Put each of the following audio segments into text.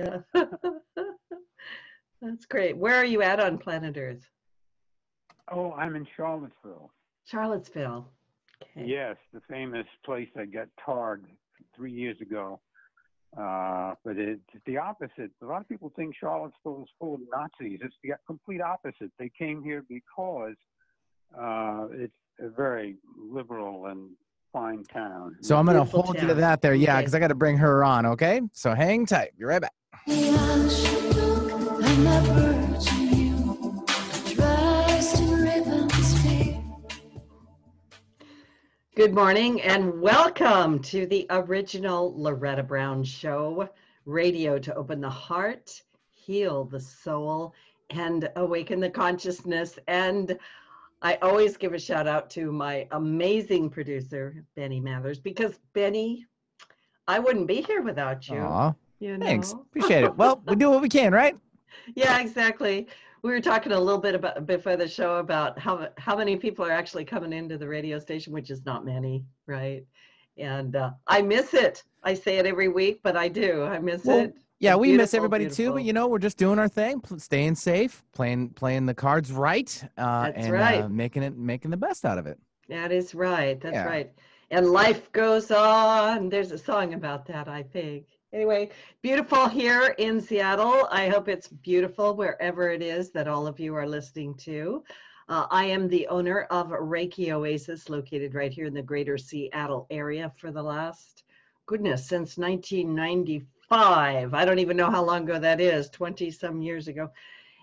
Yeah. That's great. Where are you at on planet Earth? Oh, I'm in Charlottesville. Charlottesville. Okay. Yes, the famous place that got tarred three years ago. Uh, but it's the opposite. A lot of people think Charlottesville is full of Nazis. It's the complete opposite. They came here because uh, it's a very liberal and fine town. So I'm going to hold town. you to that there. Yeah, because okay. I got to bring her on. Okay. So hang tight. Be right back. Good morning and welcome to the original Loretta Brown Show, radio to open the heart, heal the soul, and awaken the consciousness. And I always give a shout out to my amazing producer, Benny Mathers, because Benny, I wouldn't be here without you. Aww. You know? Thanks. Appreciate it. Well, we do what we can, right? Yeah, exactly we were talking a little bit about before the show about how how many people are actually coming into the radio station, which is not many, right? And uh, I miss it. I say it every week, but I do. I miss well, it. Yeah, we miss everybody beautiful. too, but you know, we're just doing our thing, staying safe, playing playing the cards right, uh, and right. Uh, making it making the best out of it. That is right. That's yeah. right. And life goes on. There's a song about that, I think. Anyway, beautiful here in Seattle. I hope it's beautiful wherever it is that all of you are listening to. Uh, I am the owner of Reiki Oasis, located right here in the greater Seattle area for the last, goodness, since 1995. I don't even know how long ago that is, 20 some years ago.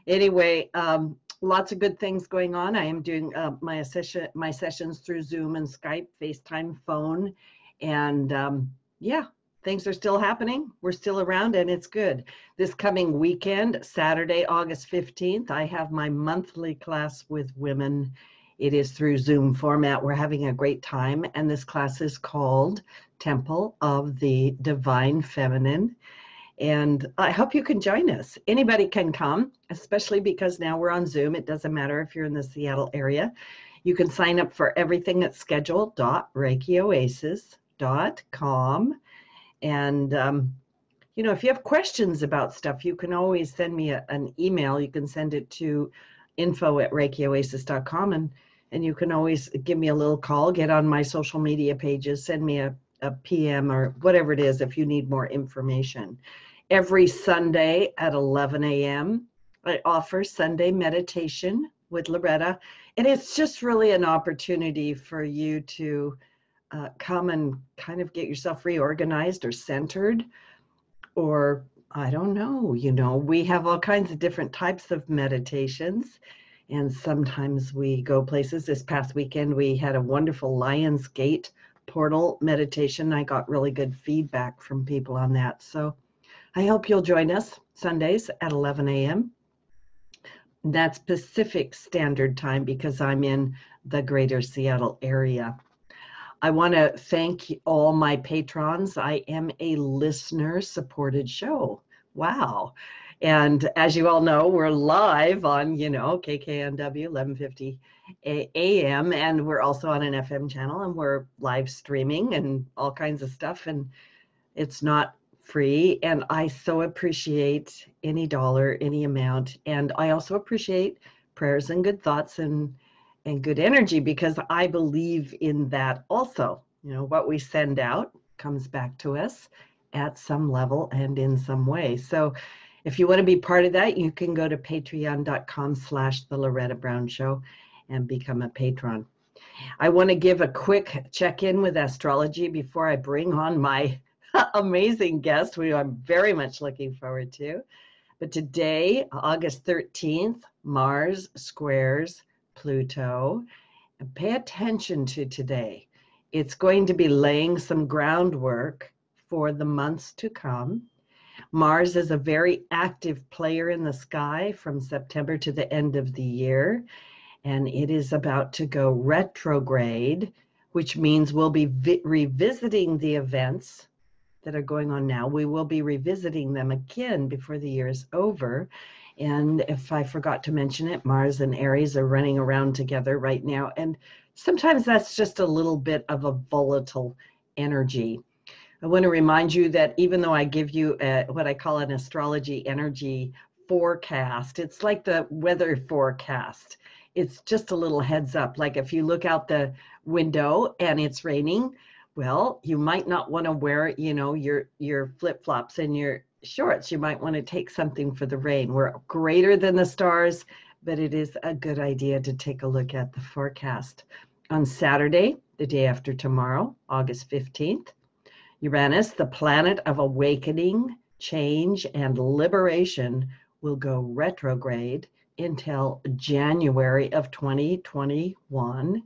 Anyway, um, lots of good things going on. I am doing uh, my, session, my sessions through Zoom and Skype, FaceTime, phone, and um, yeah, things are still happening. We're still around and it's good. This coming weekend, Saturday, August 15th, I have my monthly class with women. It is through Zoom format. We're having a great time. And this class is called Temple of the Divine Feminine. And I hope you can join us. Anybody can come, especially because now we're on Zoom. It doesn't matter if you're in the Seattle area. You can sign up for everything at schedule.reikioasis.com. And, um, you know, if you have questions about stuff, you can always send me a, an email. You can send it to info at reikioasis.com and, and you can always give me a little call, get on my social media pages, send me a, a PM or whatever it is if you need more information. Every Sunday at 11 a.m., I offer Sunday meditation with Loretta. And it's just really an opportunity for you to uh, come and kind of get yourself reorganized or centered or I don't know, you know, we have all kinds of different types of meditations. And sometimes we go places. This past weekend, we had a wonderful Lions Gate portal meditation. I got really good feedback from people on that. So I hope you'll join us Sundays at 11 a.m. That's Pacific Standard Time because I'm in the greater Seattle area. I want to thank all my patrons. I am a listener supported show. Wow. And as you all know, we're live on, you know, KKNW 1150 AM, and we're also on an FM channel, and we're live streaming and all kinds of stuff. And it's not free. And I so appreciate any dollar, any amount. And I also appreciate prayers and good thoughts and and good energy because I believe in that also. You know, what we send out comes back to us at some level and in some way. So if you want to be part of that, you can go to patreon.com slash the Loretta Brown Show and become a patron. I want to give a quick check-in with astrology before I bring on my amazing guest, who I'm very much looking forward to. But today, August 13th, Mars squares Pluto. Pay attention to today. It's going to be laying some groundwork for the months to come. Mars is a very active player in the sky from September to the end of the year, and it is about to go retrograde, which means we'll be vi- revisiting the events that are going on now. We will be revisiting them again before the year is over. And if I forgot to mention it, Mars and Aries are running around together right now. And sometimes that's just a little bit of a volatile energy. I want to remind you that even though I give you a, what I call an astrology energy forecast, it's like the weather forecast. It's just a little heads up. Like if you look out the window and it's raining, well, you might not want to wear, you know, your your flip-flops and your shorts. You might want to take something for the rain. We're greater than the stars, but it is a good idea to take a look at the forecast. On Saturday, the day after tomorrow, August 15th, Uranus, the planet of awakening, change, and liberation, will go retrograde until January of 2021.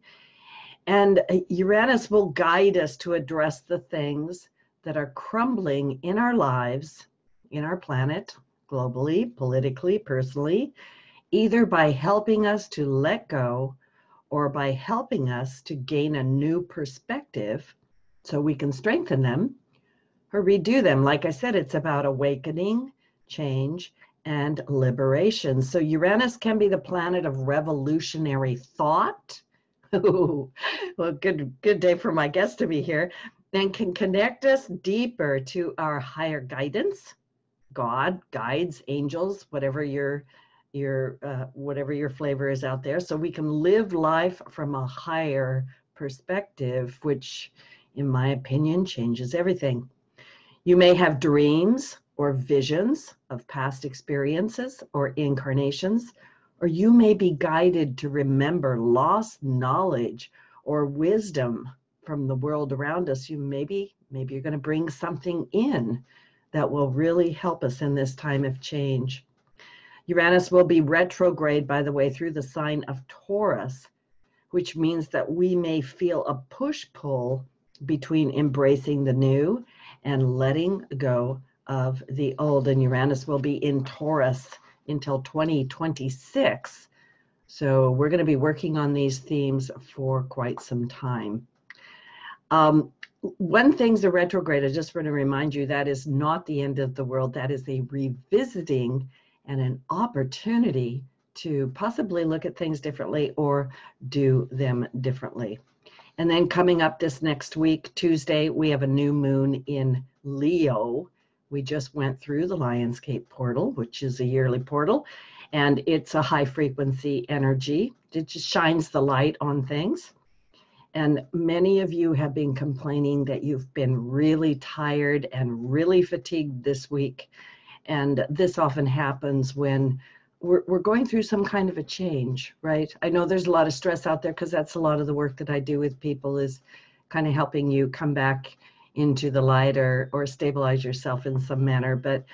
And uh, Uranus will guide us to address the things that are crumbling in our lives, in our planet, globally, politically, personally, either by helping us to let go or by helping us to gain a new perspective so we can strengthen them or redo them. Like I said, it's about awakening, change, and liberation. So Uranus can be the planet of revolutionary thought. Well, good good day for my guest to be here, and can connect us deeper to our higher guidance, God, guides, angels, whatever your your uh, whatever your flavor is out there, so we can live life from a higher perspective, which in my opinion, changes everything. You may have dreams or visions of past experiences or incarnations, or you may be guided to remember lost knowledge or wisdom from the world around us. You maybe maybe you're going to bring something in that will really help us in this time of change. Uranus will be retrograde, by the way, through the sign of Taurus, which means that we may feel a push pull between embracing the new and letting go of the old. And Uranus will be in Taurus until 2026. So we're going to be working on these themes for quite some time. Um, when things are retrograde, I just want to remind you that is not the end of the world. That is a revisiting and an opportunity to possibly look at things differently or do them differently. And then coming up this next week, Tuesday, we have a new moon in Leo. We just went through the Lionsgate portal, which is a yearly portal, and it's a high frequency energy. It just shines the light on things. And many of you have been complaining that you've been really tired and really fatigued this week. And this often happens when we're, we're going through some kind of a change, right? I know there's a lot of stress out there because that's a lot of the work that I do with people is kind of helping you come back into the light or, or stabilize yourself in some manner. But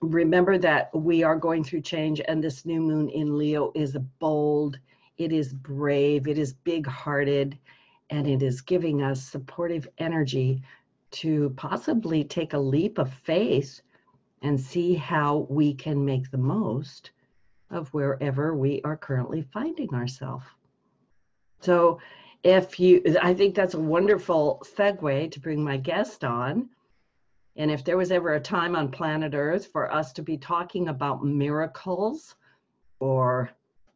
remember that we are going through change and this new moon in Leo is bold, it is brave, it is big hearted, and it is giving us supportive energy to possibly take a leap of faith and see how we can make the most of wherever we are currently finding ourselves. So, if you, I think that's a wonderful segue to bring my guest on. And if there was ever a time on planet Earth for us to be talking about miracles or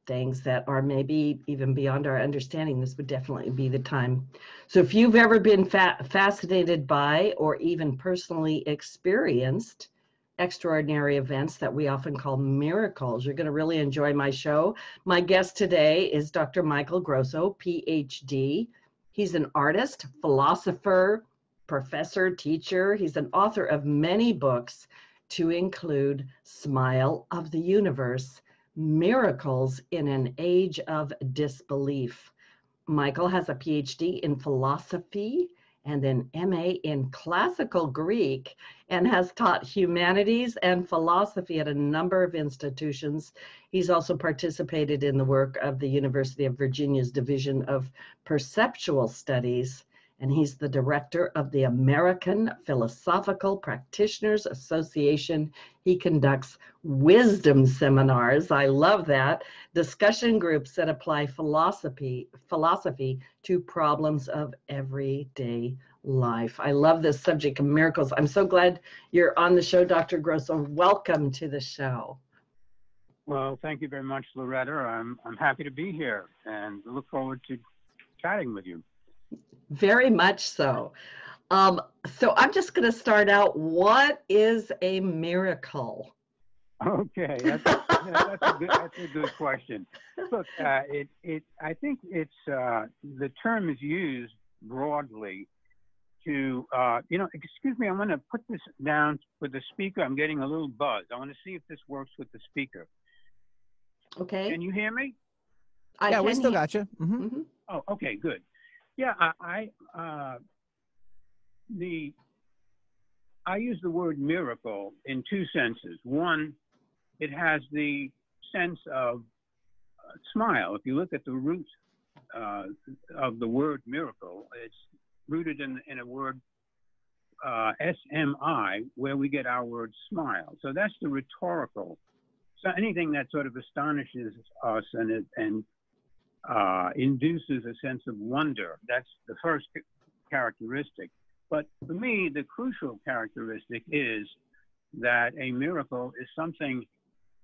things that are maybe even beyond our understanding, this would definitely be the time. So, if you've ever been fa- fascinated by or even personally experienced extraordinary events that we often call miracles. You're going to really enjoy my show. My guest today is Dr. Michael Grosso, PhD. He's an artist, philosopher, professor, teacher. He's an author of many books to include Smile of the Universe Miracles in an Age of Disbelief. Michael has a PhD in philosophy and an MA in classical Greek and has taught humanities and philosophy at a number of institutions. He's also participated in the work of the University of Virginia's Division of Perceptual Studies and he's the director of the American Philosophical Practitioners Association. He conducts wisdom seminars. I love that. Discussion groups that apply philosophy philosophy to problems of everyday life. I love this subject of miracles. I'm so glad you're on the show, Dr. Grosso. Welcome to the show. Well, thank you very much, Loretta. I'm I'm happy to be here and look forward to chatting with you. Very much so. Um, so I'm just going to start out. What is a miracle? Okay, that's, that's, a, good, that's a good question. Look, uh, it, it, I think it's uh, the term is used broadly to, uh, you know, excuse me, I'm going to put this down with the speaker. I'm getting a little buzz. I want to see if this works with the speaker. Okay. Can you hear me? I yeah, we still got you. Mm-hmm. Mm-hmm. Oh, okay, good. Yeah, I, uh, the I use the word miracle in two senses. One, it has the sense of uh, smile. If you look at the root uh, of the word miracle, it's rooted in, in a word uh, SMI, where we get our word smile. So that's the rhetorical. So anything that sort of astonishes us and and uh, induces a sense of wonder. That's the first characteristic. But for me, the crucial characteristic is that a miracle is something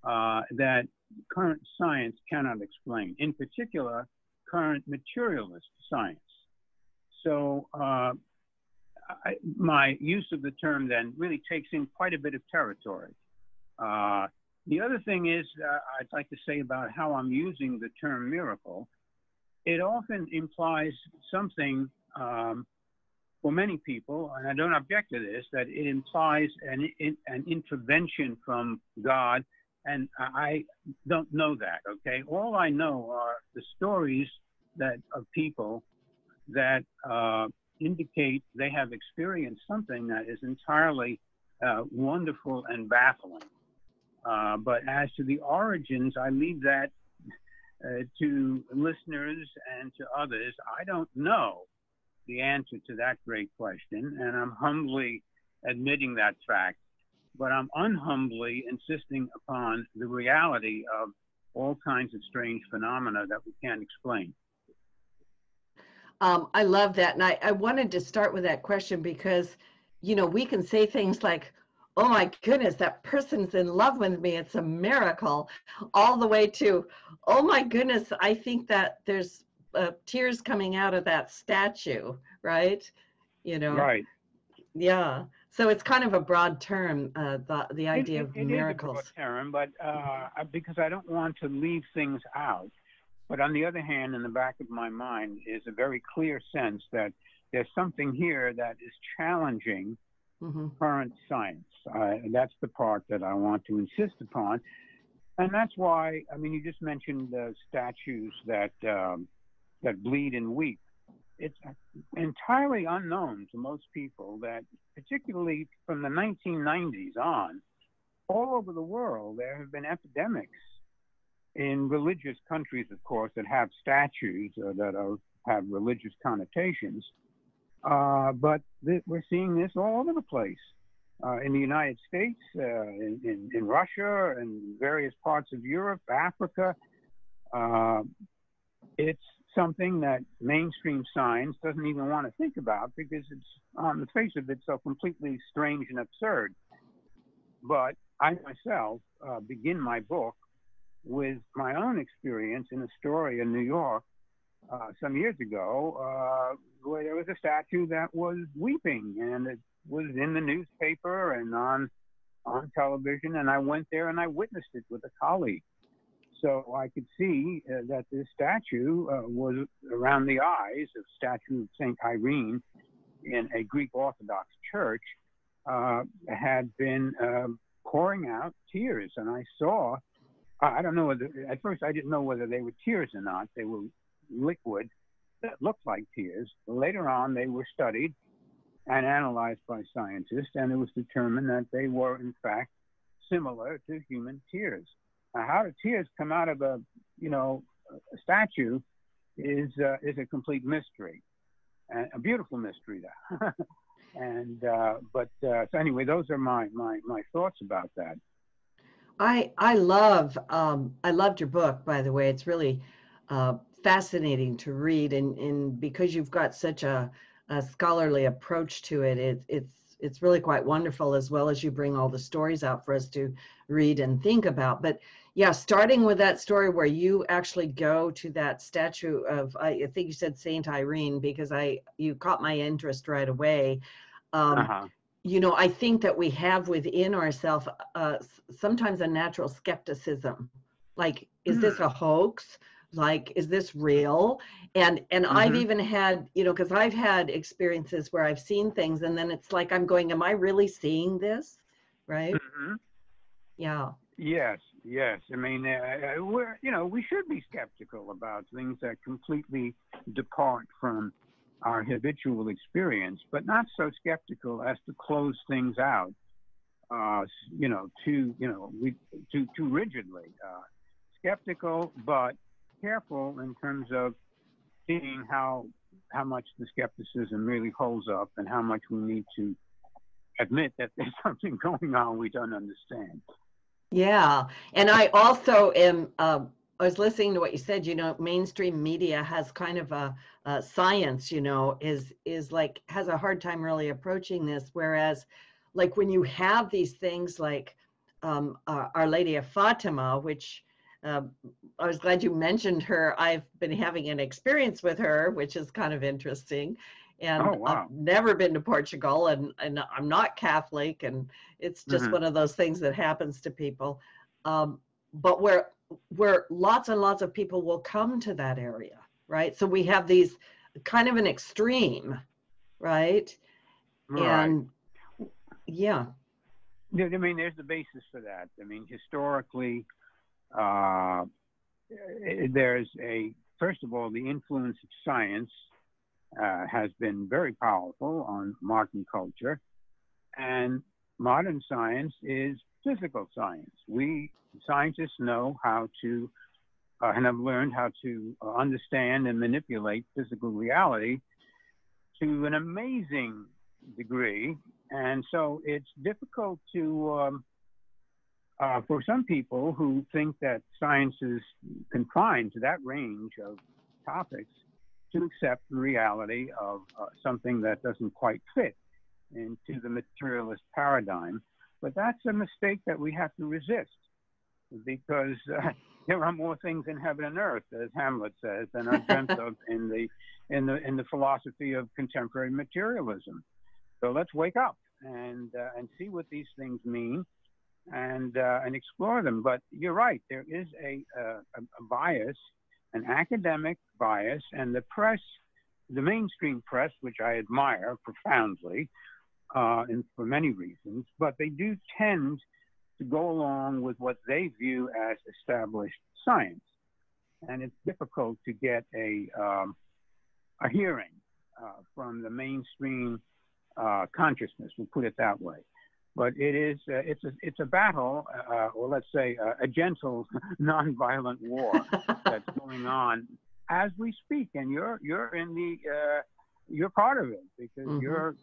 uh, that current science cannot explain, in particular, current materialist science. So uh, I, my use of the term then really takes in quite a bit of territory. Uh, the other thing is, uh, I'd like to say about how I'm using the term miracle. It often implies something um, for many people, and I don't object to this, that it implies an, an intervention from God and I don't know that. Okay, all I know are the stories that of people that uh, indicate they have experienced something that is entirely uh, wonderful and baffling. Uh, but as to the origins, I leave that uh, to listeners and to others. I don't know the answer to that great question, and I'm humbly admitting that fact but I'm unhumbly insisting upon the reality of all kinds of strange phenomena that we can't explain. Um, I love that. And I, I wanted to start with that question because, you know, we can say things like, oh my goodness, that person's in love with me. It's a miracle. All the way to, oh my goodness, I think that there's uh, tears coming out of that statue, right? You know? Right. Yeah. So it's kind of a broad term, uh, the, the idea it, of it miracles. It is a broad term, but uh, because I don't want to leave things out. But on the other hand, in the back of my mind is a very clear sense that there's something here that is challenging mm-hmm. current science. Uh, that's the part that I want to insist upon. And that's why, I mean, you just mentioned the statues that, um, that bleed and weep it's entirely unknown to most people that, particularly from the 1990s on, all over the world, there have been epidemics in religious countries, of course, that have statues that are, have religious connotations. Uh, but th- we're seeing this all over the place. Uh, in the United States, uh, in, in, in, Russia, and various parts of Europe, Africa. Uh, it's something that mainstream science doesn't even want to think about because it's on the face of it so completely strange and absurd. But I myself uh, begin my book with my own experience in a story in New York uh, some years ago uh, where there was a statue that was weeping and it was in the newspaper and on on television and I went there and I witnessed it with a colleague so I could see uh, that this statue uh, was around the eyes of statue of Saint Irene in a Greek Orthodox church uh, had been um, pouring out tears, and I saw. I don't know whether at first I didn't know whether they were tears or not. They were liquid that looked like tears. Later on, they were studied and analyzed by scientists, and it was determined that they were in fact similar to human tears. Now, how do tears come out of a, you know, a statue is uh, is a complete mystery, and a beautiful mystery, though. and uh, but uh, so anyway, those are my my my thoughts about that. I I love um, I loved your book, by the way. It's really uh, fascinating to read, and and because you've got such a, a scholarly approach to it, it it's it's really quite wonderful as well as you bring all the stories out for us to read and think about. But yeah, starting with that story where you actually go to that statue of I think you said Saint Irene because I you caught my interest right away. Um, uh-huh. You know, I think that we have within ourselves uh, sometimes a natural skepticism, like, is mm. this a hoax? Like is this real? And and mm-hmm. i've even had you know because i've had experiences where i've seen things and then it's like i'm going am i really seeing this? Right? Mm-hmm. yeah. Yes yes. I mean uh, uh, we're you know we should be skeptical about things that completely depart from our habitual experience but not so skeptical as to close things out uh you know too you know we too too rigidly uh skeptical but careful in terms of seeing how how much the skepticism really holds up and how much we need to admit that there's something going on we don't understand. Yeah, and I also am. Uh, I was listening to what you said. You know, mainstream media has kind of a, a science. You know, is is like has a hard time really approaching this. Whereas, like when you have these things like um, uh, Our Lady of Fatima, which uh, I was glad you mentioned her. I've been having an experience with her, which is kind of interesting. And oh, wow. I've never been to Portugal and, and I'm not Catholic. And it's just mm-hmm. one of those things that happens to people. Um, but where, where lots and lots of people will come to that area, right? So we have these kind of an extreme, right? right. And yeah. I mean, there's the basis for that. I mean, historically, uh, there's a, first of all, the influence of science uh, has been very powerful on modern culture. And modern science is physical science. We scientists know how to uh, and have learned how to understand and manipulate physical reality to an amazing degree. And so it's difficult to um, uh, for some people who think that science is confined to that range of topics, to accept the reality of uh, something that doesn't quite fit into the materialist paradigm. But that's a mistake that we have to resist because uh, there are more things in heaven and earth, as Hamlet says, than are dreamt of in the, in, the, in the philosophy of contemporary materialism. So let's wake up and, uh, and see what these things mean and uh, and explore them. But you're right, there is a, a, a bias, an academic bias, and the press, the mainstream press, which I admire profoundly, uh, and for many reasons, but they do tend to go along with what they view as established science, and it's difficult to get a um, a hearing uh, from the mainstream uh, consciousness. We'll put it that way but it is uh, it's a it's a battle, uh, or let's say uh, a gentle, nonviolent war that's going on as we speak, and you're you're in the uh, you're part of it because mm-hmm. you're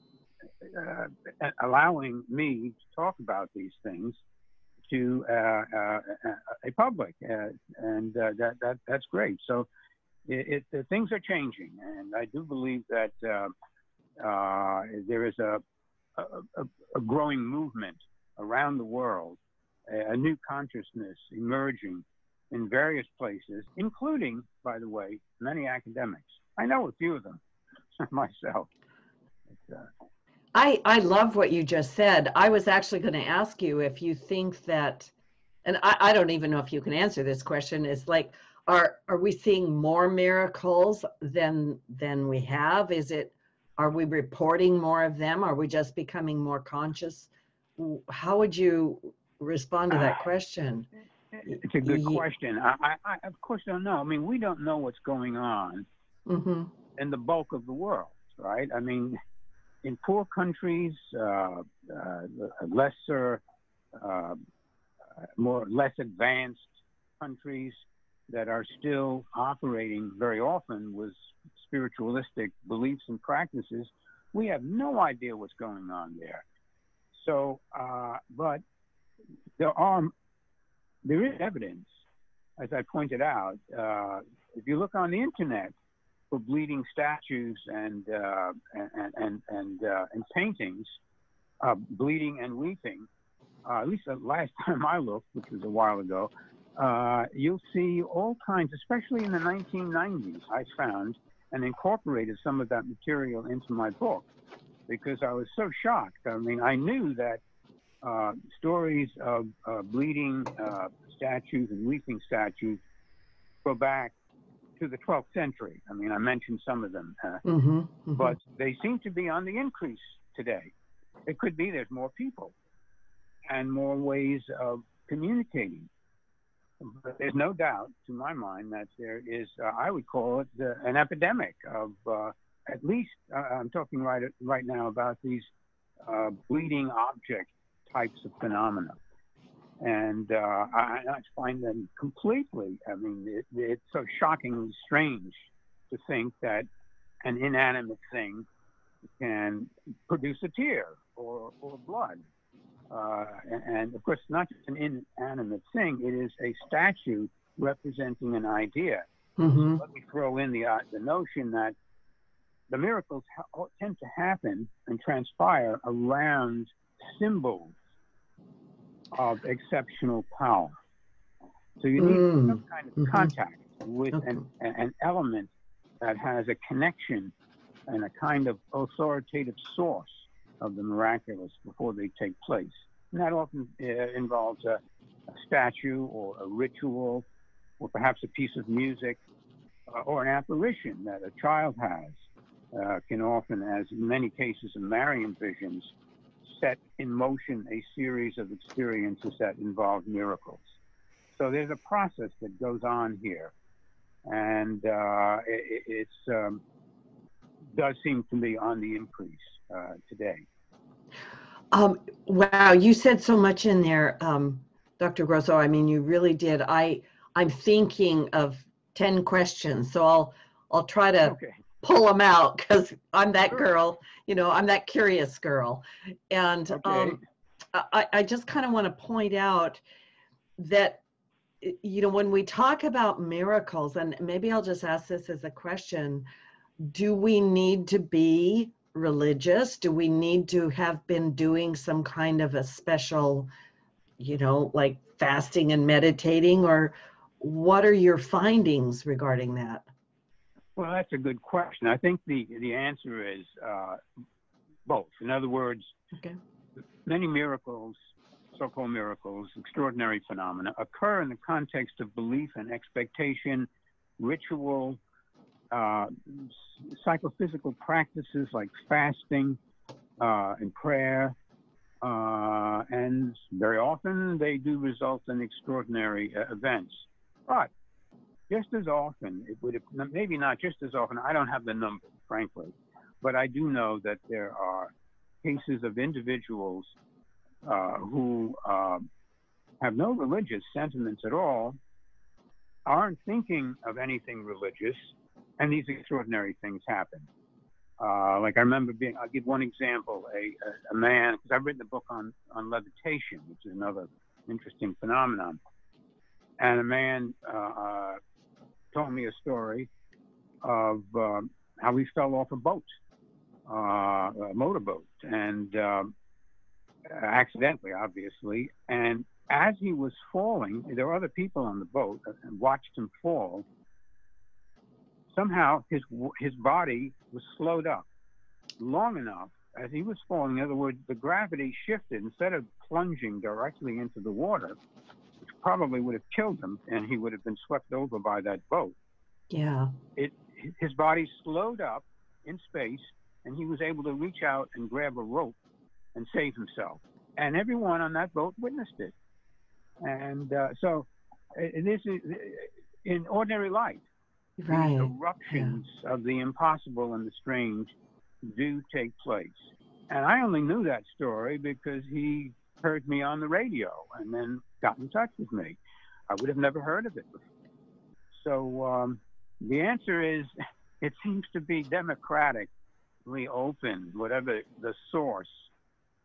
uh, allowing me to talk about these things to uh, a public, and that that that's great. So it, it things are changing, and I do believe that. there is a a, a, growing movement around the world, a, a new consciousness emerging in various places, including, by the way, many academics. I know a few of them myself. uh, I, I love what you just said. I was actually going to ask you if you think that, and I, I don't even know if you can answer this question, is like, are, are we seeing more miracles than, than we have? Is it are we reporting more of them? Are we just becoming more conscious? How would you respond to that uh, question? It's a good question. I, I, of course, don't know. I mean, we don't know what's going on mm-hmm. in the bulk of the world, right? I mean, in poor countries, uh, uh, lesser, uh, more less advanced countries that are still operating very often with spiritualistic beliefs and practices, we have no idea what's going on there. So, uh, but there are there is evidence, as I pointed out. Uh, if you look on the internet for bleeding statues and uh, and and and, uh, and paintings, uh, bleeding and weeping, uh, at least the last time I looked, which was a while ago, uh, you'll see all kinds, especially in the 1990s, I found and incorporated some of that material into my book because I was so shocked. I mean, I knew that uh, stories of uh, bleeding uh, statues and weeping statues go back to the 12th century. I mean, I mentioned some of them, uh, mm-hmm, mm-hmm. but they seem to be on the increase today. It could be there's more people and more ways of communicating. But there's no doubt, to my mind, that there is, uh, I would call it uh, an epidemic of, uh, at least, uh, I'm talking right, right now about these uh, bleeding object types of phenomena. And uh, I, I, find them completely, I mean, it, it's so shockingly strange to think that an inanimate thing can produce a tear or, or blood. Uh, and, and, of course, not just an inanimate thing, it is a statue representing an idea. Mm-hmm. Let me throw in the, uh, the notion that the miracles ha- tend to happen and transpire around symbols of exceptional power. So you need mm. some kind of mm-hmm. contact with okay. an, an element that has a connection and a kind of authoritative source of the miraculous before they take place. And that often uh, involves a, a, statue or a ritual or perhaps a piece of music uh, or an apparition that a child has. Uh, can often, as in many cases of Marian visions, set in motion a series of experiences that involve miracles. So there's a process that goes on here, and uh, it it's, um, does seem to be on the increase uh, today. Um, wow, you said so much in there, um, Dr. Grosso. I mean, you really did. I I'm thinking of ten questions, so I'll I'll try to okay pull them out because I'm that girl, you know, I'm that curious girl. And okay. um, I, I just kind of want to point out that, you know, when we talk about miracles, and maybe I'll just ask this as a question do we need to be religious? Do we need to have been doing some kind of a special, you know, like fasting and meditating? Or what are your findings regarding that? Well, that's a good question. I think the the answer is uh, both. In other words, okay. many miracles, so-called miracles, extraordinary phenomena, occur in the context of belief and expectation, ritual, uh, psychophysical practices like fasting uh, and prayer, uh, and very often they do result in extraordinary uh, events. But just as often, it would maybe not just as often, I don't have the number, frankly, but I do know that there are cases of individuals uh, who uh, have no religious sentiments at all, aren't thinking of anything religious, and these extraordinary things happen. Uh, like I remember being, I'll give one example, a, a, a man, because I've written a book on, on levitation, which is another interesting phenomenon. And a man uh, uh told me a story of uh, how he fell off a boat, uh, a motorboat, and uh, accidentally, obviously. And as he was falling, there were other people on the boat and watched him fall. Somehow, his his body was slowed up long enough as he was falling. In other words, the gravity shifted instead of plunging directly into the water which probably would have killed him and he would have been swept over by that boat. Yeah. It his body slowed up in space and he was able to reach out and grab a rope and save himself. And everyone on that boat witnessed it. And uh, so uh, this is in ordinary life. Right. The eruptions yeah. of the impossible and the strange do take place. And I only knew that story because he heard me on the radio and then got in touch with me. I would have never heard of it before. So um, the answer is it seems to be democratically open, whatever the source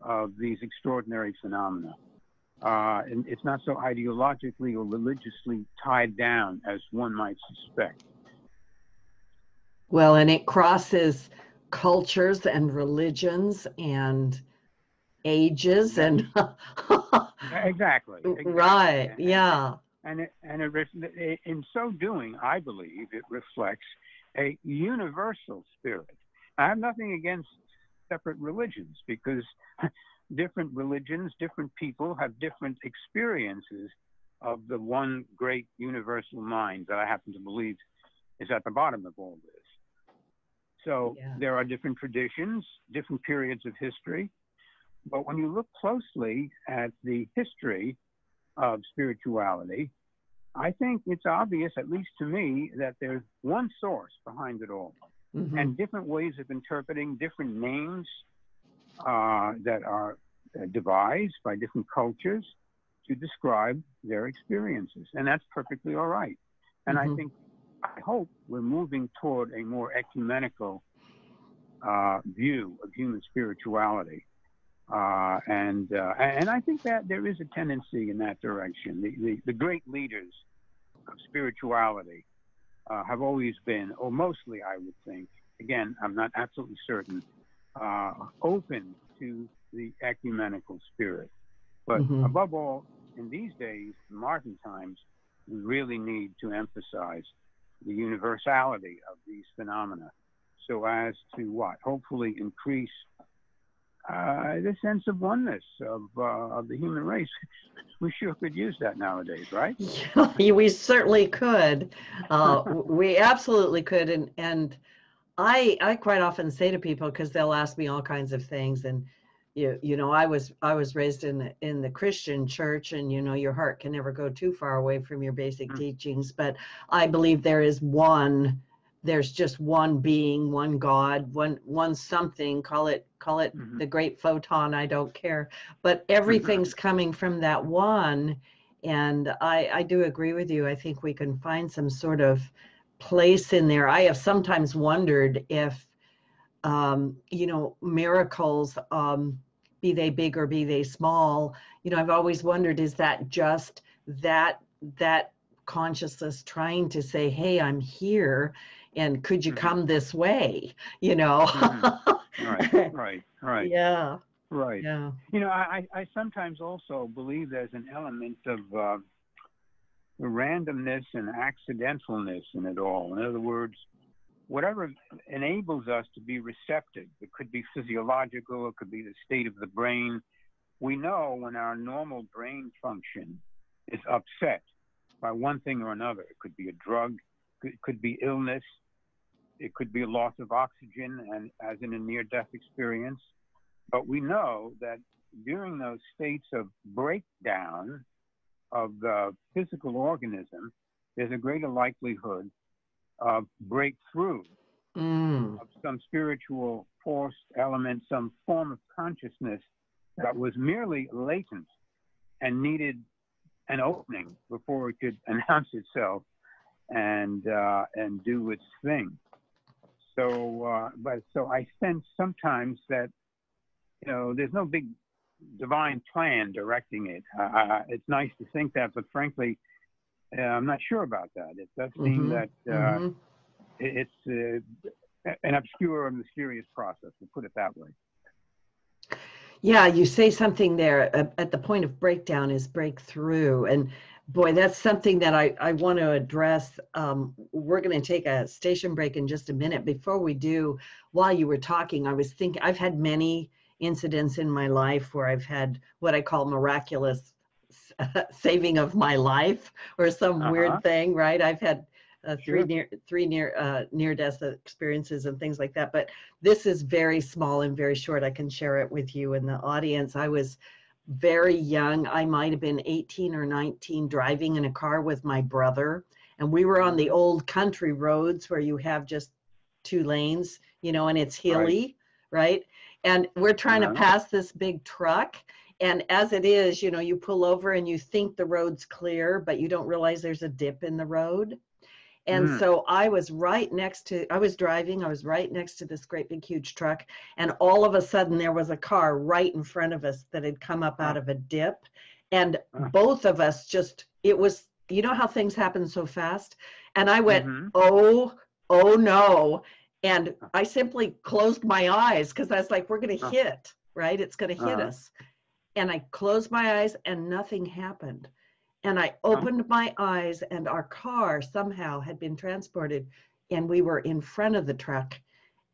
of these extraordinary phenomena. Uh, and it's not so ideologically or religiously tied down as one might suspect. Well, and it crosses cultures and religions and ages and exactly, exactly, right yeah. And it, and it, in so doing i believe it reflects a universal spirit. I have nothing against separate religions because different religions different people have different experiences of the one great universal mind that i happen to believe is at the bottom of all this so yeah. there are different traditions different periods of history but when you look closely at the history of spirituality, I think it's obvious, at least to me, that there's one source behind it all mm-hmm. and different ways of interpreting different names uh, that are uh, devised by different cultures to describe their experiences. And that's perfectly all right. And mm-hmm. I think, I hope we're moving toward a more ecumenical uh, view of human spirituality. Uh, and uh, and I think that there is a tendency in that direction. The the, the great leaders of spirituality uh, have always been, or mostly, I would think. Again, I'm not absolutely certain. Uh, open to the ecumenical spirit, but mm-hmm. above all, in these days, modern times, we really need to emphasize the universality of these phenomena, so as to what hopefully increase uh, the sense of oneness of uh, of the human race. We sure could use that nowadays, right? we certainly could. Uh, we absolutely could, and and I I quite often say to people because they'll ask me all kinds of things, and you you know I was I was raised in the in the Christian church, and you know your heart can never go too far away from your basic mm. teachings, but I believe there is one there's just one being one god one one something call it call it mm-hmm. the great photon i don't care but everything's mm-hmm. coming from that one and i i do agree with you i think we can find some sort of place in there i have sometimes wondered if um you know miracles um be they big or be they small. You know i've always wondered is that just that that consciousness trying to say hey i'm here and could you mm-hmm. come this way? You know? Mm-hmm. right right right. Yeah. Right. Yeah. You know i i sometimes also believe there's an element of uh, randomness and accidentalness in it all. In other words whatever enables us to be receptive it could be physiological it could be the state of the brain we know when our normal brain function is upset by one thing or another it could be a drug it could be illness it could be a loss of oxygen, and as in a near-death experience. But we know that during those states of breakdown of the physical organism, there's a greater likelihood of breakthrough mm. of some spiritual force element, some form of consciousness that was merely latent and needed an opening before it could announce itself and uh, and do its thing. So, uh, but so I sense sometimes that you know there's no big divine plan directing it. Uh, it's nice to think that, but frankly, uh, I'm not sure about that. It does seem mm-hmm. that uh, mm-hmm. it's uh, an obscure and mysterious process. To put it that way. Yeah, you say something there uh, at the point of breakdown is breakthrough, and boy, that's something that I, I want to address. Um, we're going to take a station break in just a minute. Before we do, while you were talking, I was thinking I've had many incidents in my life where I've had what I call miraculous saving of my life or some uh-huh. weird thing, right? I've had uh, three sure. near three near uh, near death experiences and things like that. But this is very small and very short. I can share it with you and the audience. I was very young. I might have been 18 or 19 driving in a car with my brother. And we were on the old country roads where you have just two lanes, you know, and it's hilly, right? right? And we're trying to pass this big truck. And as it is, you know, you pull over and you think the road's clear, but you don't realize there's a dip in the road. And mm. so I was right next to, I was driving, I was right next to this great big huge truck. And all of a sudden there was a car right in front of us that had come up out of a dip. And uh. both of us just, it was, you know how things happen so fast? And I went, mm-hmm. oh, oh no. And I simply closed my eyes because I was like, we're going to hit right? It's going to hit uh-huh. us. And I closed my eyes and nothing happened. And I opened my eyes and our car somehow had been transported and we were in front of the truck.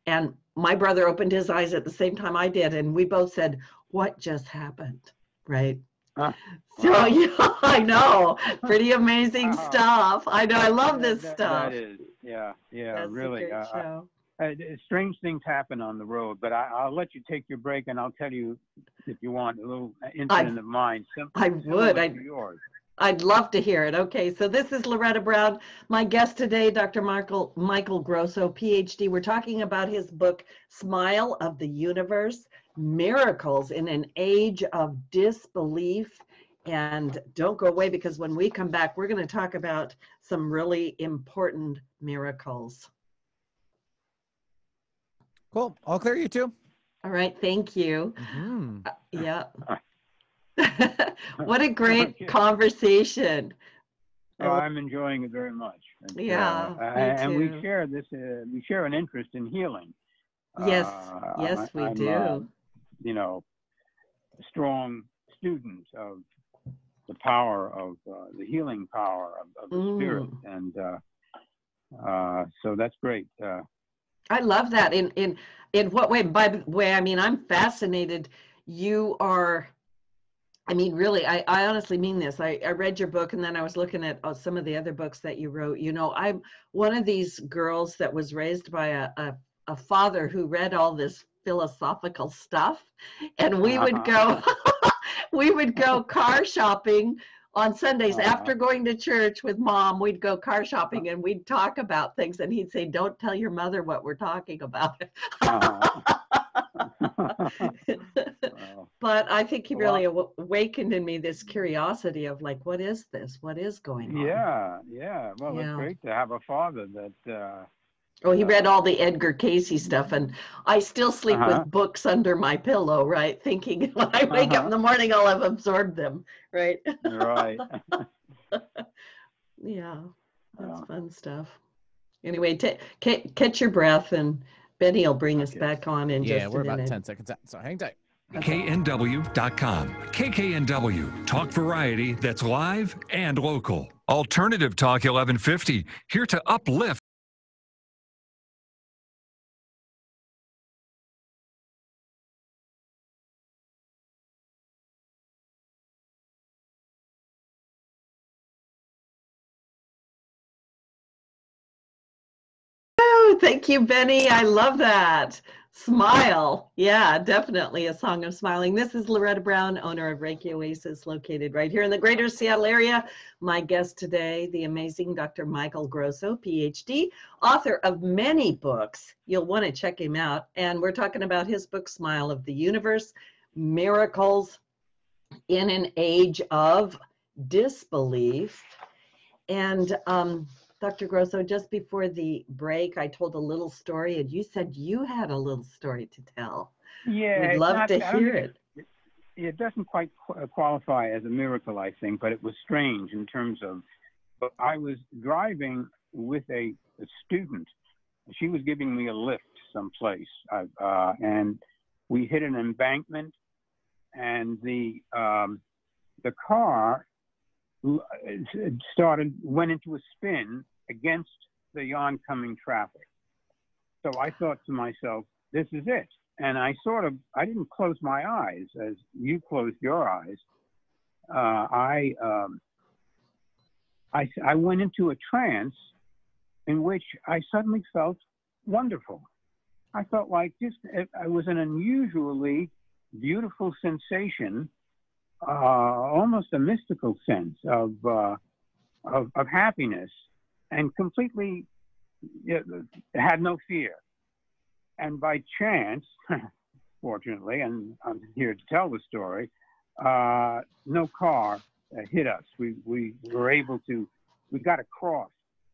And my brother opened his eyes at the same time I did. And we both said, What just happened? Right. Uh, so yeah, I know. Pretty amazing uh, stuff. I know. I love this that, stuff. That is, yeah, yeah, That's really. A great uh, uh, strange things happen on the road, but I, will let you take your break, and I'll tell you if you want a little incident I, of mine. I would. I, yours. I'd love to hear it. Okay, so this is Loretta Brown. My guest today, Dr. Michael, Michael Grosso, PhD. We're talking about his book, Smile of the Universe Miracles in an Age of Disbelief. And don't go away because when we come back, we're going to talk about some really important miracles. Cool. All clear, you two? All right. Thank you. Mm-hmm. Uh, yeah. what a great conversation. Oh, I'm enjoying it very much. And, yeah, uh, and we share this. Uh, we share an interest in healing. Yes, uh, yes, we I'm, do. Uh, you know, strong students of the power of uh, the healing power of, of the mm. spirit, and uh, so that's great. I love that. In in in what way? By the way, I mean I'm fascinated. You are I mean, really, I, I honestly mean this. I, I read your book and then I was looking at uh, some of the other books that you wrote. You know, I'm one of these girls that was raised by a, a, a father who read all this philosophical stuff. And we would go, we would go car shopping on Sundays uh-huh. after going to church with mom. We'd go car shopping and we'd talk about things. And he'd say, Don't tell your mother what we're talking about. uh-huh. But I think he really awakened in me this curiosity of like, what is this? What is going on? Yeah, yeah. Well, yeah. it's great to have a father that. Uh, Oh, he read all the Edgar Cayce stuff, and I still sleep uh-huh. with books under my pillow, right? Thinking when I wake uh-huh. up in the morning, I'll have absorbed them, right? right. yeah, that's yeah. fun stuff. Anyway, t- c- catch your breath, and Benny will bring us back on in yeah, just a we're minute. about 10 seconds out, so hang tight. KNW.com. KKNW, talk variety that's live and local. Alternative Talk 1150, here to uplift. thank you, Benny. I love that. Smile. Yeah, definitely a song of smiling. This is Loretta Brown, owner of Reiki Oasis, located right here in the greater Seattle area. My guest today, the amazing Dr. Michael Grosso, PhD, author of many books. You'll want to check him out. And we're talking about his book, Smile of the Universe Miracles in an Age of Disbelief. And um, Dr. Grosso, just before the break, I told a little story, and you said you had a little story to tell. Yeah, we'd love not, to hear it. It doesn't quite uh, qualify as a miracle, I think, but it was strange in terms of. I was driving with a, a student. She was giving me a lift someplace, uh, uh, and we hit an embankment, and the um, the car uh, started went into a spin against the oncoming traffic. So I thought to myself, this is it. And I sort of, I didn't close my eyes as you closed your eyes. Uh, I, um, I, I went into a trance in which I suddenly felt wonderful. I felt like just, it, it was an unusually beautiful sensation, uh, almost a mystical sense of, uh, of, of happiness and completely had no fear. And by chance, fortunately, and I'm here to tell the story, uh, no car uh, hit us. We, we were able to, we got across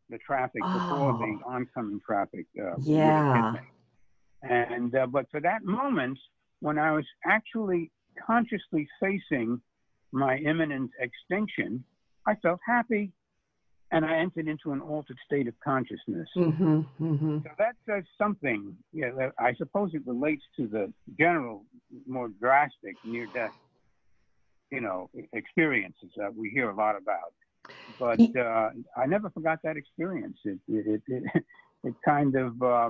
the traffic oh. before the oh. oncoming traffic. Uh, yeah. And, uh, but for that moment, when I was actually consciously facing my imminent extinction, I felt happy and I entered into an altered state of consciousness. Mm-hmm, mm-hmm. So that says something. Yeah, I suppose it relates to the general, more drastic near-death, you know, experiences that we hear a lot about. But uh, I never forgot that experience. It it it, it, it kind of uh,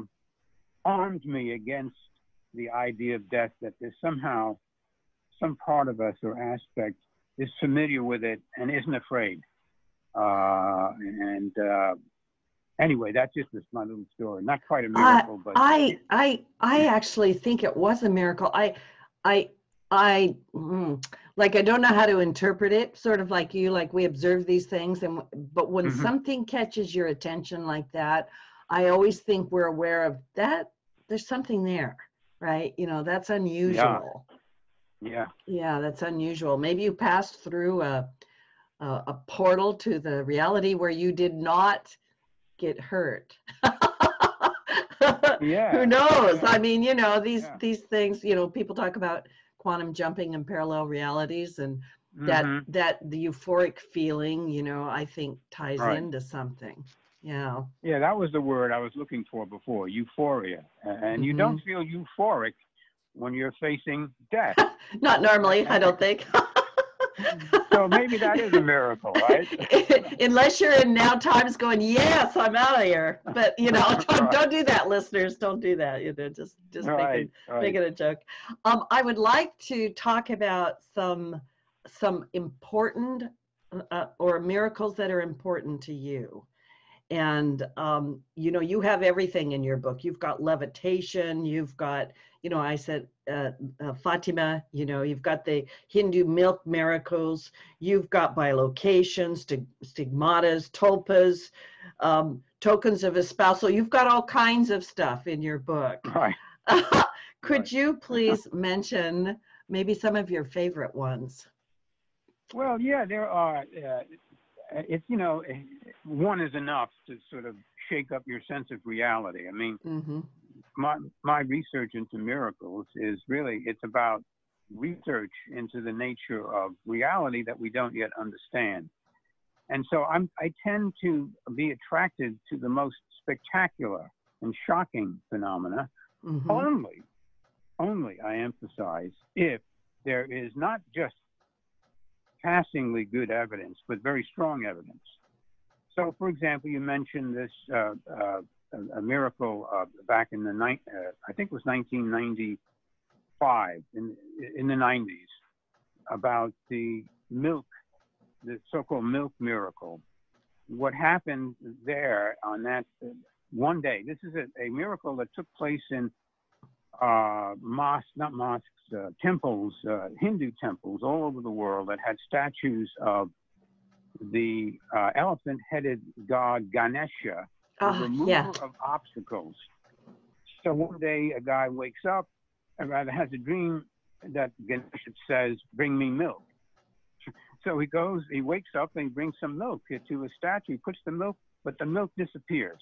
armed me against the idea of death. That there's somehow some part of us or aspect is familiar with it and isn't afraid. Uh, and uh, anyway, that's just is my little story. Not quite a miracle, uh, but I I I actually think it was a miracle. I I I mm, like I don't know how to interpret it. Sort of like you, like we observe these things, and but when mm-hmm. something catches your attention like that, I always think we're aware of that. There's something there, right? You know, that's unusual. Yeah. Yeah. Yeah, that's unusual. Maybe you passed through a a, a portal to the reality where you did not get hurt. yeah. Who knows? Yeah. I mean, you know, these yeah. these things, you know, people talk about quantum jumping and parallel realities and that mm-hmm. that the euphoric feeling, you know, I think ties right. into something. Yeah. Yeah, that was the word I was looking for before, euphoria. And mm-hmm. you don't feel euphoric when you're facing death. Not normally, I don't think. so maybe that is a miracle, right? Unless you're in now times going, yes, I'm out of here. But you know, don't, don't do that, listeners. Don't do that. You know, just just right, making, right. making a joke. Um, I would like to talk about some some important uh, or miracles that are important to you and um, you know you have everything in your book you've got levitation you've got you know i said uh, uh, fatima you know you've got the hindu milk miracles you've got bilocations st- stigmatas tulpas um, tokens of espousal you've got all kinds of stuff in your book right. could right. you please mention maybe some of your favorite ones well yeah there are uh, it's you know one is enough to sort of shake up your sense of reality. I mean, mm-hmm. my my research into miracles is really it's about research into the nature of reality that we don't yet understand. And so I'm I tend to be attracted to the most spectacular and shocking phenomena mm-hmm. only only I emphasize if there is not just passingly good evidence, but very strong evidence so, for example, you mentioned this uh, uh, a miracle uh, back in the night. Uh, I think it was 1995 in in the 90s about the milk, the so-called milk miracle. What happened there on that one day? This is a, a miracle that took place in uh, mosques, not mosques, Uh, temples, uh, Hindu temples all over the world that had statues of the uh, elephant-headed god Ganesha, the oh, remover yeah. of obstacles. So one day a guy wakes up and rather has a dream that Ganesha says, "Bring me milk." So he goes, he wakes up and he brings some milk to a statue. He puts the milk, but the milk disappears.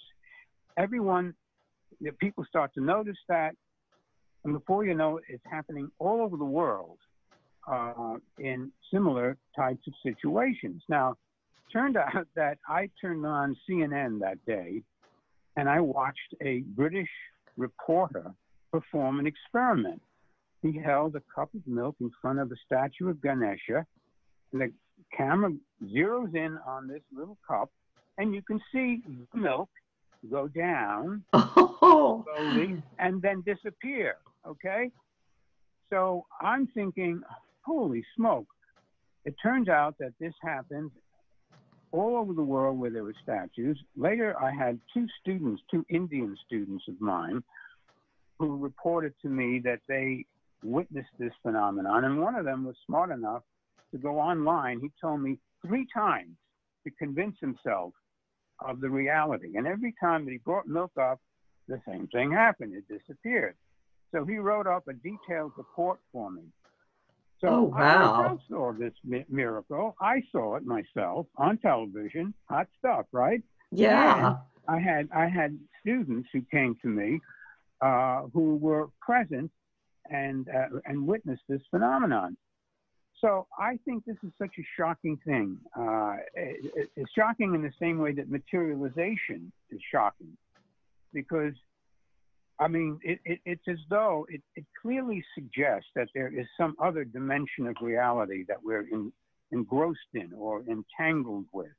Everyone, the people start to notice that, and before you know it, it's happening all over the world uh, in similar types of situations. Now, turned out that I turned on CNN that day and I watched a British reporter perform an experiment. He held a cup of milk in front of a statue of Ganesha, and the camera zeroes in on this little cup, and you can see the milk go down oh. slowly and then disappear. Okay? So I'm thinking, holy smoke. It turns out that this happened all over the world where there were statues. Later, I had two students, two Indian students of mine, who reported to me that they witnessed this phenomenon. And one of them was smart enough to go online. He told me three times to convince himself of the reality. And every time that he brought milk up, the same thing happened. It disappeared. So he wrote up a detailed report for me. So oh, wow. I saw this mi- miracle. I saw it myself on television. Hot stuff, right? Yeah. And I had I had students who came to me uh, who were present and uh, and witnessed this phenomenon. So I think this is such a shocking thing. Uh, it, it's shocking in the same way that materialization is shocking, because I mean, it, it, it's as though it, it clearly suggests that there is some other dimension of reality that we're in, engrossed in or entangled with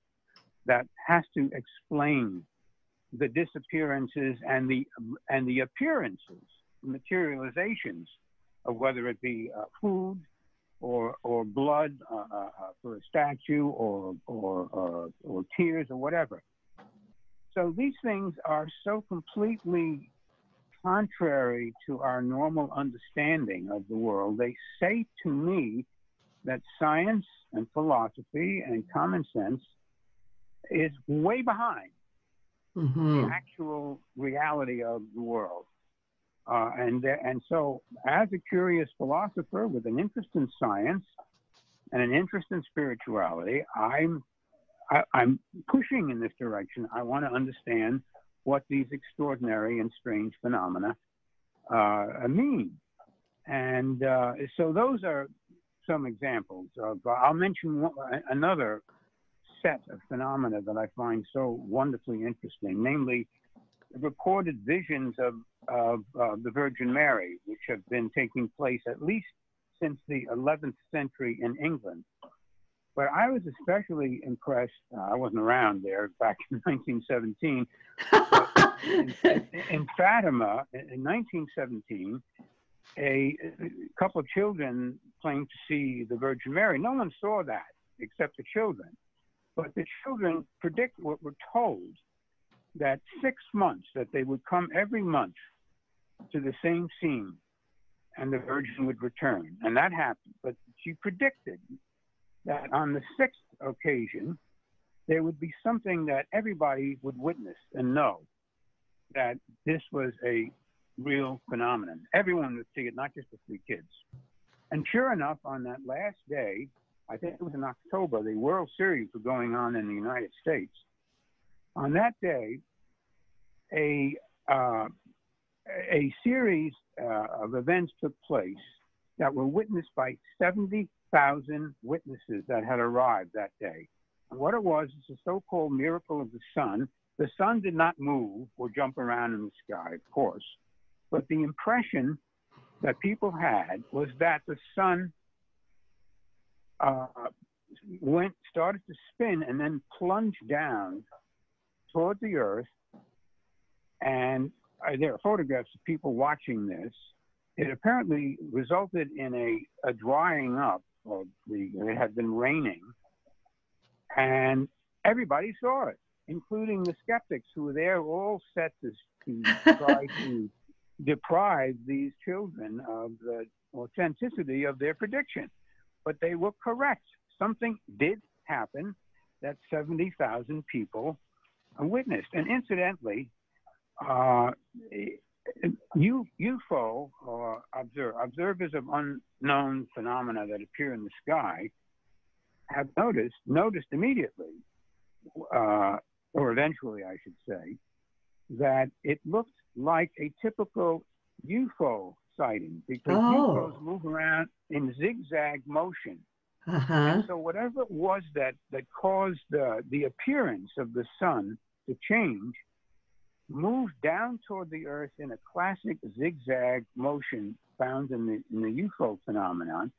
that has to explain the disappearances and the and the appearances, materializations of whether it be uh, food or or blood uh, uh, uh for a statue or or uh, or tears or whatever. So these things are so completely contrary to our normal understanding of the world. They say to me that science and philosophy and common sense is way behind mm-hmm. the actual reality of the world. Uh, and, and so, as a curious philosopher with an interest in science and an interest in spirituality, I'm, I, I'm pushing in this direction. I want to understand what these extraordinary and strange phenomena uh, mean. And uh, so, those are some examples of, I'll mention one, another set of phenomena that I find so wonderfully interesting, namely reported visions of, of uh, the Virgin Mary, which have been taking place at least since the 11th century in England. But I was especially impressed, uh, I wasn't around there back in 1917. in, in, Fatima, in 1917, a, a couple of children claimed to see the Virgin Mary. No one saw that except the children. But the children predict what were told that six months, that they would come every month to the same scene and the Virgin would return. And that happened. But she predicted that on the sixth occasion, there would be something that everybody would witness and know that this was a real phenomenon. Everyone would see it, not just the three kids. And sure enough, on that last day, I think it was in October, the World Series were going on in the United States. On that day, a uh, a series uh, of events took place that were witnessed by 70,000 witnesses that had arrived that day. What it was is a so-called miracle of the sun. The sun did not move or jump around in the sky, of course, but the impression that people had was that the sun uh, went started to spin and then plunged down toward the earth. And uh, there are photographs of people watching this. It apparently resulted in a, a drying up of the. It had been raining, and everybody saw it, including the skeptics who were there, all set to, to try to deprive these children of the authenticity of their prediction but they were correct. Something did happen that 70,000 people witnessed. And incidentally, uh, UFO or observe, observers of unknown phenomena that appear in the sky have noticed, noticed immediately, uh, or eventually, I should say, that it looked like a typical UFO sighting because oh. UFOs move around in zigzag motion. Uh-huh. And so whatever it was that, that caused the, the appearance of the sun to change moved down toward the Earth in a classic zigzag motion found in the, in the UFO phenomenon,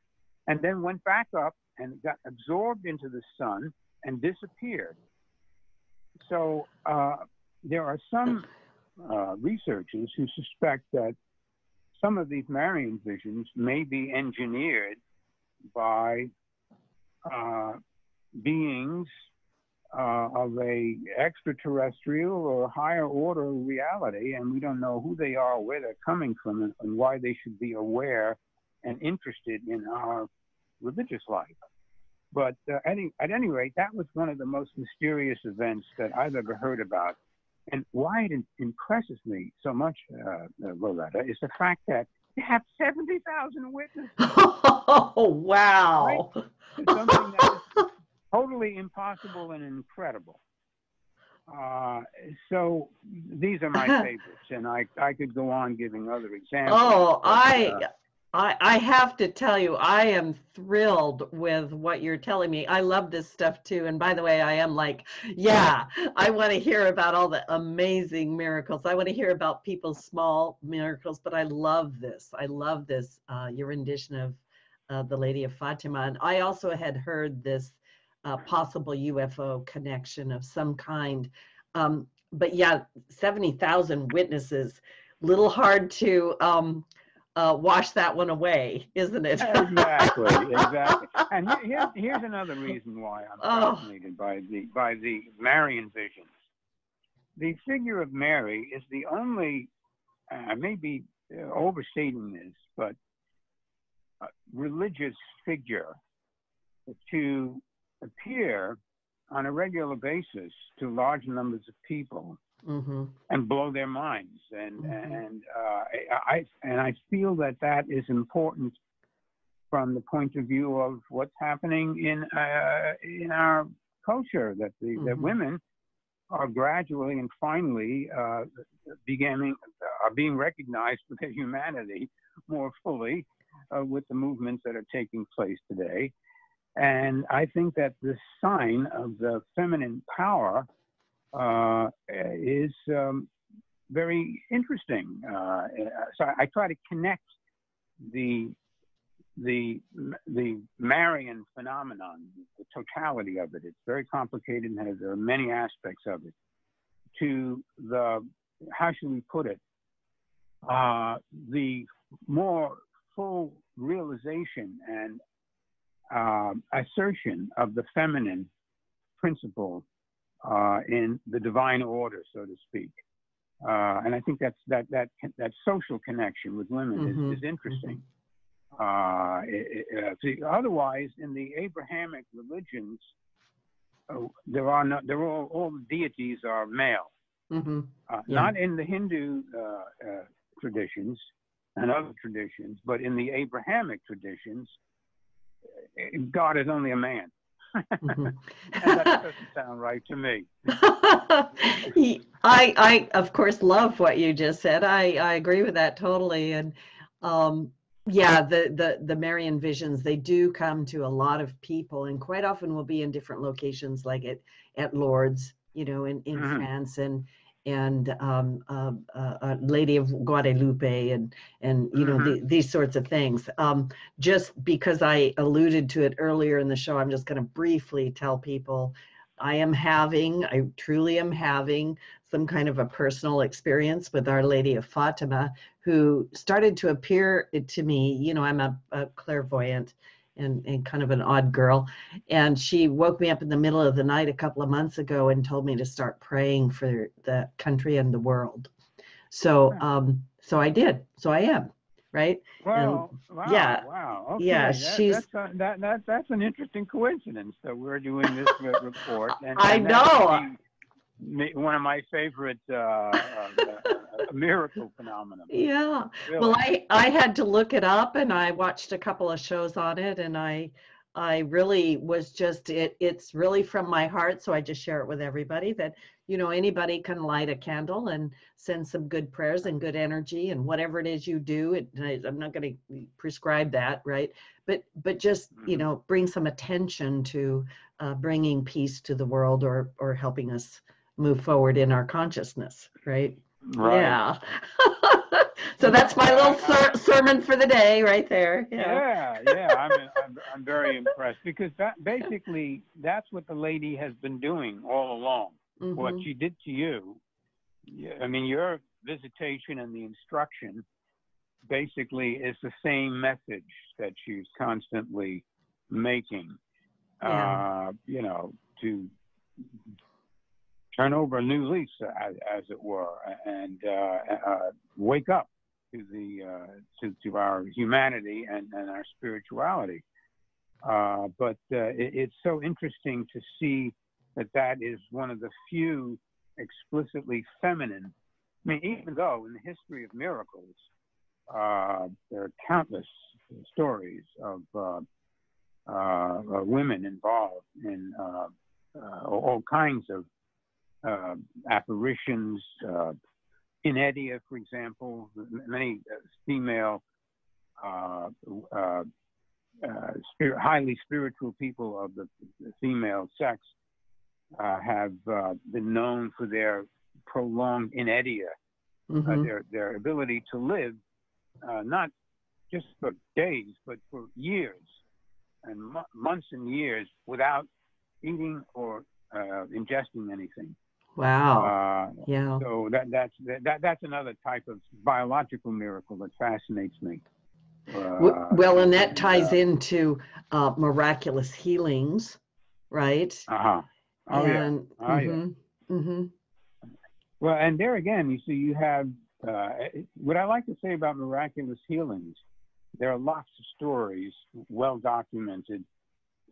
and then went back up and got absorbed into the sun and disappeared. So uh, there are some uh, researchers who suspect that some of these Marian visions may be engineered by uh, beings uh, of a extraterrestrial or higher order reality, and we don't know who they are, where they're coming from, and, and why they should be aware and interested in our religious life. But uh, any, at any rate, that was one of the most mysterious events that I've ever heard about and why it impresses me so much, uh, uh, Loretta, is the fact that you have 70,000 witnesses. Oh, wow. Right? Something that totally impossible and incredible. Uh, so these are my favorites, and I, I could go on giving other examples. Oh, but, I. Uh, I, I have to tell you, I am thrilled with what you're telling me. I love this stuff too. And by the way, I am like, yeah, I want to hear about all the amazing miracles. I want to hear about people's small miracles, but I love this. I love this, uh, your rendition of uh, the Lady of Fatima. And I also had heard this uh, possible UFO connection of some kind. Um, but yeah, 70,000 witnesses, little hard to. Um, uh, wash that one away, isn't it? exactly, exactly. And here's, here's another reason why I'm oh. fascinated by the by the Marian visions. The figure of Mary is the only, I may be uh, overstating this, but religious figure to appear on a regular basis to large numbers of people mm-hmm. and blow their minds. And mm-hmm. and uh, I and I feel that that is important from the point of view of what's happening in uh, in our culture. That the mm-hmm. that women are gradually and finally uh, beginning are being recognized for their humanity more fully uh, with the movements that are taking place today. And I think that the sign of the feminine power uh, is um, very interesting. Uh, so I, try to connect the the the Marian phenomenon, the totality of it. It's very complicated and there are many aspects of it. To the how should we put it? Uh, the more full realization and uh, assertion of the feminine principle uh, in the divine order, so to speak. Uh, and I think that's that that that social connection with women mm-hmm. is, is, interesting. Mm-hmm. It, it, uh, otherwise, in the Abrahamic religions, uh, there are no, there all, all the deities are male. Mm-hmm. Uh, yeah. Not in the Hindu traditions and other traditions, but in the Abrahamic traditions, God is only a man mm-hmm. that doesn't sound right to me. I, I, of course, love what you just said. I, I agree with that totally. And um, yeah, the, the, the Marian visions, they do come to a lot of people and quite often will be in different locations like at, at Lourdes, you know, in, in mm-hmm. France and, and um, uh, uh, Lady of Guadalupe and and you know mm-hmm. the, these sorts of things. Um, just because I alluded to it earlier in the show, I'm just going to briefly tell people I am having, I truly am having some kind of a personal experience with Our Lady of Fatima, who started to appear to me. You know, I'm a, a clairvoyant and, and kind of an odd girl. And she woke me up in the middle of the night a couple of months ago and told me to start praying for the country and the world. So, um, so I did. So I am right? Wow! wow! Yeah! Wow! Okay. Yeah, that, she's that's a, that that that's an interesting coincidence that we're doing this report. And, I and know one of my favorite uh, uh, uh, miracle phenomena. Yeah. Really. Well, I I had to look it up, and I watched a couple of shows on it, and I I really was just it. It's really from my heart, so I just share it with everybody that you know anybody can light a candle and send some good prayers and good energy and whatever it is you do. It, I'm not going to prescribe that, right? But but just you mm-hmm. know bring some attention to uh, bringing peace to the world or or helping us move forward in our consciousness, right? right. Yeah. so that's my little ser- sermon for the day right there. Yeah, yeah, yeah. I'm, I'm, I'm very impressed because that basically that's what the lady has been doing all along. Mm-hmm. What she did to you, I mean, your visitation and the instruction basically is the same message that she's constantly making. Yeah. Uh, you know, to turn over a new leaf, as, as it were, and uh, uh, wake up to the uh, to, to our humanity and, and our spirituality. Uh, but uh, it, it's so interesting to see that that is one of the few explicitly feminine. I mean, even though in the history of miracles, uh, there are countless stories of women involved in all kinds of uh, apparitions. Uh, in India, for example, many uh, female uh, uh, uh, spirit, highly spiritual people of the, female sex uh, have uh, been known for their prolonged inedia, mm-hmm. their their ability to live uh, not just for days but for years and mo- months and years without eating or uh, ingesting anything. Wow. yeah. So that that's that, that's another type of biological miracle that fascinates me. Uh, well, and that ties uh, into uh, miraculous healings, right? Uh huh. Oh, and, yeah. Oh, mm-hmm, yeah. Mm-hmm. Well, and there again, you see, you have uh, what I like to say about miraculous healings. There are lots of stories, well documented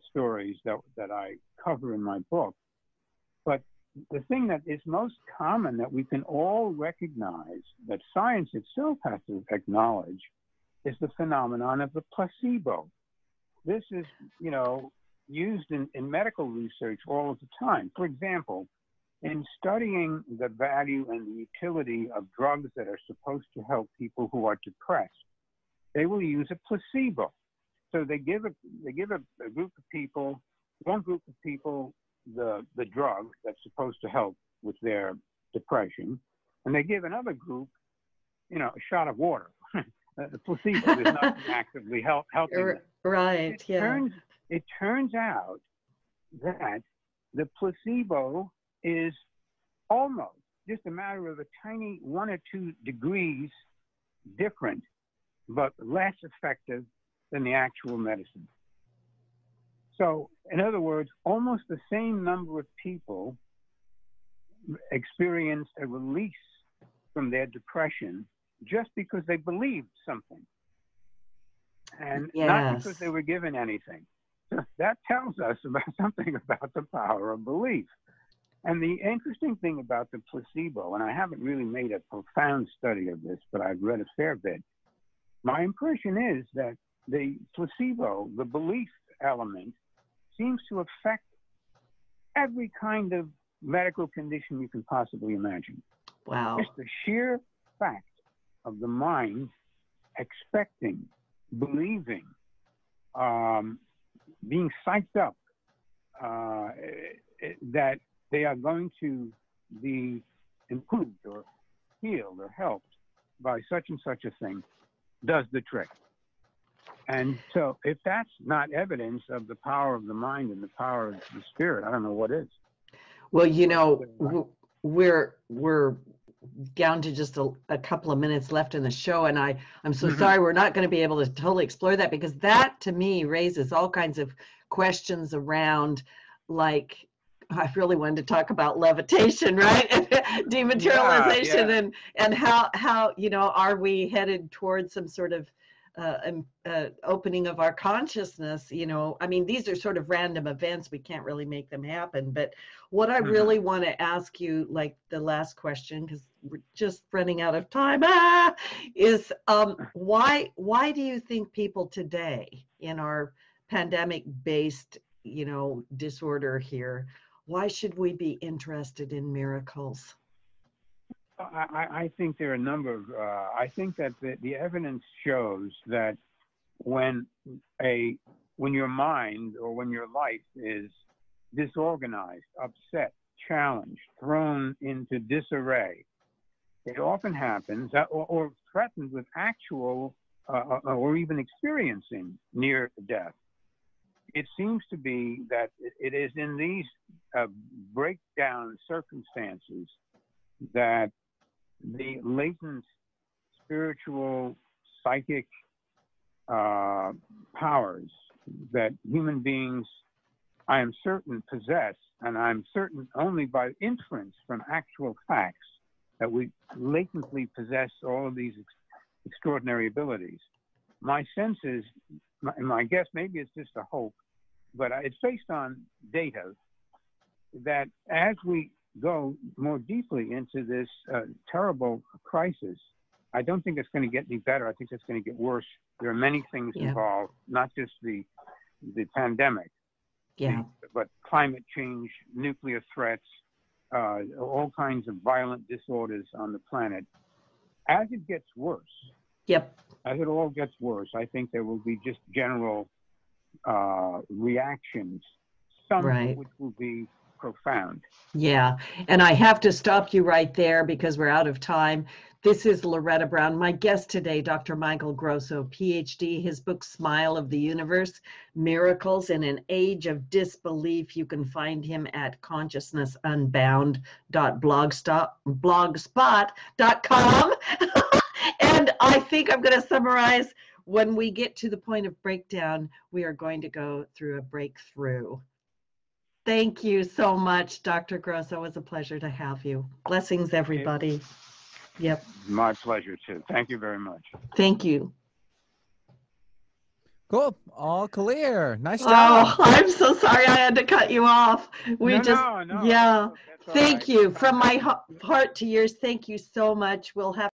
stories that, that I cover in my book. But the thing that is most common that we can all recognize, that science itself has to acknowledge, is the phenomenon of the placebo. This is, you know, used in, in medical research all of the time. For example, in studying the value and the utility of drugs that are supposed to help people who are depressed, they will use a placebo. So they give a they give a, a group of people, one group of people, the the drug that's supposed to help with their depression, and they give another group, you know, a shot of water. a placebo is not actively help, helping. Right. It yeah. Turns, it turns out that the placebo is almost just a matter of a tiny one or two degrees different, but less effective than the actual medicine. So, in other words, almost the same number of people experienced a release from their depression just because they believed something and yes. not because they were given anything. So that tells us about something about the power of belief. And the interesting thing about the placebo, and I haven't really made a profound study of this, but I've read a fair bit. My impression is that the placebo, the belief element, seems to affect every kind of medical condition you can possibly imagine. Wow. Just the sheer fact of the mind expecting, believing, um, being psyched up uh, that they are going to be improved or healed or helped by such and such a thing does the trick. And so, if that's not evidence of the power of the mind and the power of the spirit, I don't know what is. Well, you know, we're we're down to just a, a couple of minutes left in the show, and I I'm so mm-hmm. sorry we're not going to be able to totally explore that because that to me raises all kinds of questions around like I really wanted to talk about levitation, right? Dematerialization yeah, yeah. and and how how you know are we headed towards some sort of uh, um, uh, opening of our consciousness? You know, I mean, these are sort of random events. We can't really make them happen. But what I mm-hmm. really want to ask you, like the last question, because we're just running out of time, ah, is um, why why do you think people today in our pandemic-based you know disorder here why should we be interested in miracles? I, I think there are a number of, uh, I think that the, the evidence shows that when a, when your mind or when your life is disorganized, upset, challenged, thrown into disarray, it often happens, uh, or, or threatened with actual uh, uh, or even experiencing near death. It seems to be that it is in these uh, breakdown circumstances that the latent spiritual, psychic uh, powers that human beings, I am certain, possess, and I'm certain only by inference from actual facts that we latently possess all of these ex- extraordinary abilities. My sense is my, my guess, maybe it's just a hope, but it's based on data that as we go more deeply into this uh, terrible crisis, I don't think it's going to get any better. I think it's going to get worse. There are many things yeah. involved, not just the the pandemic, yeah, but climate change, nuclear threats, uh, all kinds of violent disorders on the planet. As it gets worse, Yep. As it all gets worse, I think there will be just general uh, reactions, some right. which will be profound. Yeah. And I have to stop you right there because we're out of time. This is Loretta Brown. My guest today, Dr. Michael Grosso, PhD. His book, Smile of the Universe Miracles in an Age of Disbelief. You can find him at consciousnessunbound.blogspot.com. and I think I'm going to summarize when we get to the point of breakdown, we are going to go through a breakthrough. Thank you so much, Dr. Grosso. It was a pleasure to have you. Blessings, everybody. Yep. My pleasure too. Thank you very much. Thank you. Cool. All clear. Nice oh, job. Oh, I'm so sorry I had to cut you off. We no, just, no, no, yeah. Thank right. you. From my heart to yours, thank you so much. We'll have